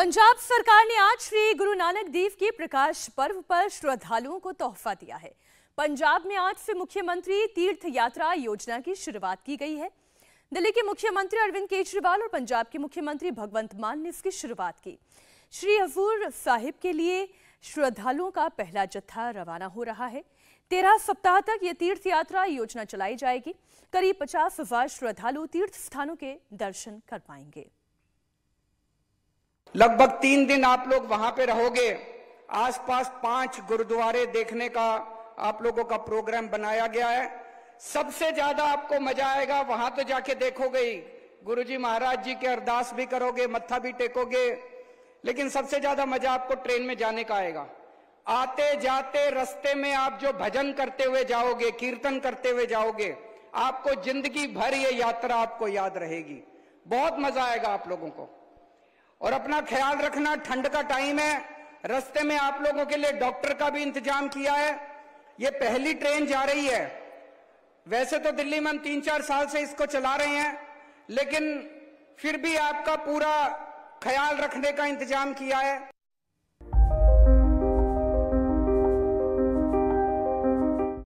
पंजाब सरकार ने आज श्री गुरु नानक देव के प्रकाश पर्व पर श्रद्धालुओं को तोहफा दिया है। पंजाब में आज से मुख्यमंत्री तीर्थ यात्रा योजना की शुरुआत की गई है। दिल्ली के मुख्यमंत्री अरविंद केजरीवाल और पंजाब के मुख्यमंत्री भगवंत मान ने इसकी शुरुआत की। श्री हजूर साहिब के लिए श्रद्धालुओं का पहला जत्था रवाना हो रहा है। तेरह सप्ताह तक ये तीर्थ यात्रा योजना चलाई जाएगी। करीब पचास हज़ार श्रद्धालु तीर्थ स्थानों के दर्शन कर पाएँगे। लगभग तीन दिन आप लोग वहाँ पे रहोगे। आसपास पाँच गुरुद्वारे देखने का आप लोगों का प्रोग्राम बनाया गया है। सबसे ज़्यादा आपको मज़ा आएगा, वहाँ तो जाके देखोगे ही। गुरुजी महाराज जी के अरदास भी करोगे, मत्था भी टेकोगे, लेकिन सबसे ज़्यादा मज़ा आपको ट्रेन में जाने का आएगा। आते जाते रस्ते में आप जो भजन करते हुए जाओगे, कीर्तन करते हुए जाओगे, आपको ज़िंदगी भर ये यात्रा आपको याद रहेगी। बहुत मज़ा आएगा आप लोगों को। और अपना ख्याल रखना, ठंड का टाइम है। रस्ते में आप लोगों के लिए डॉक्टर का भी इंतज़ाम किया है। ये पहली ट्रेन जा रही है। वैसे तो दिल्ली में हम तीन चार साल से इसको चला रहे हैं, लेकिन फिर भी आपका पूरा ख्याल रखने का इंतज़ाम किया है।